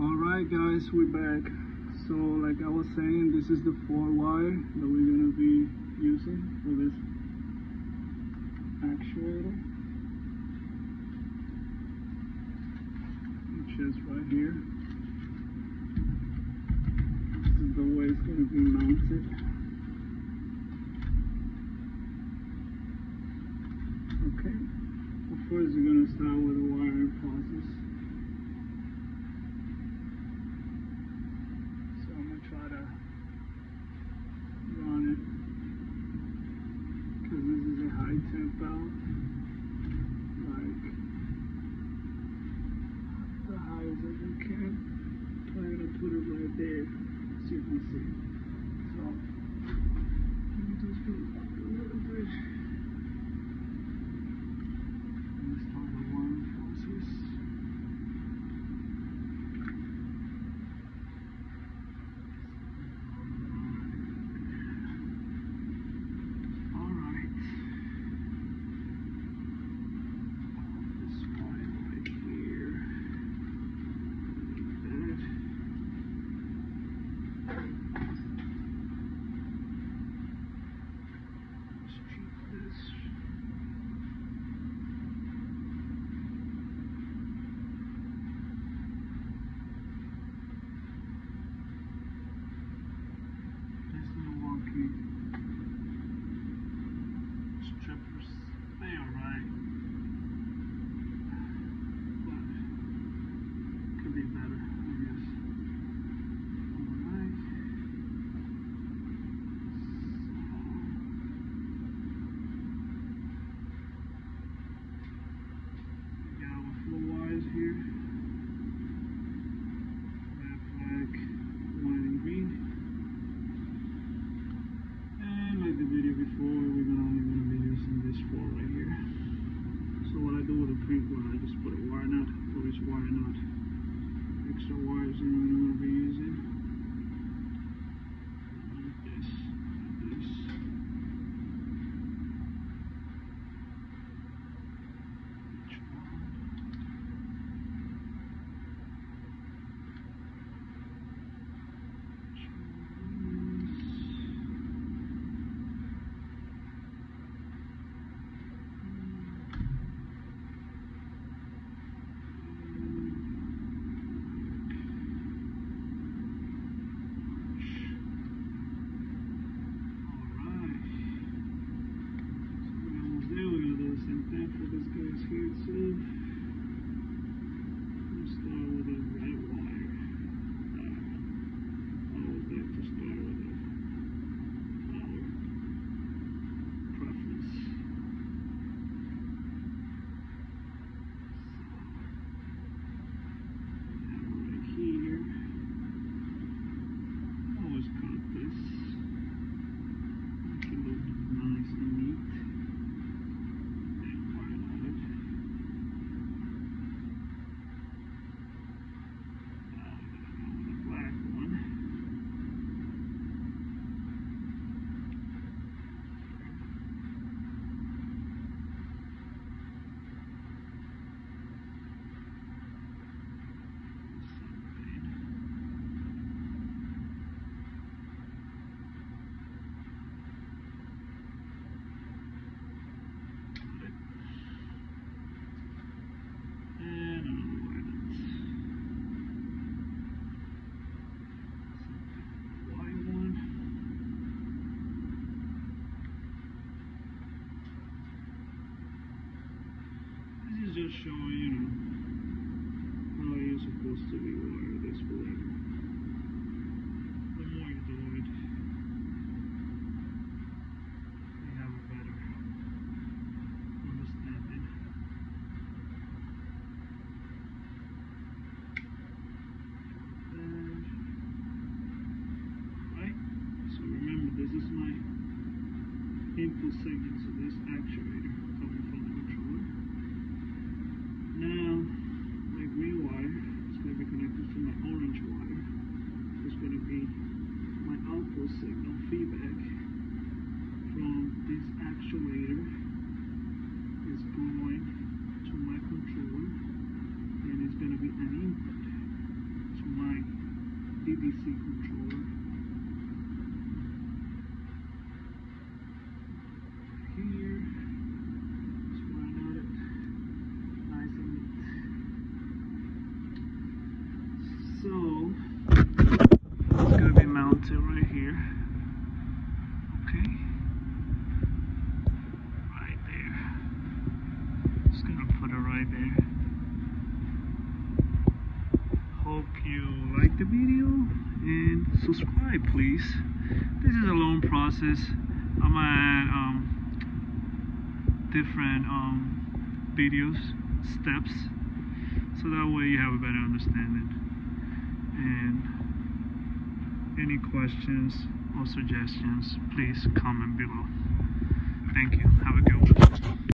all right guys we're back. So like i was saying this is the four wire that we're going to be using for this actuator. Which is right here. This is the way it's going to be mounted. Okay. Of course we're going to start with the wiring process. showing you how you're supposed to rewire this. The more you do it, you have a better understanding. And, right? So remember, this is my input signal to this actuator. actuator is going to my controller and it's going to be an input to my DDC controller. Hope you like the video and subscribe please. This is a long process. I'm add um, different um, videos, steps, so that way you have a better understanding. And any questions or suggestions, please comment below. Thank you. Have a good one.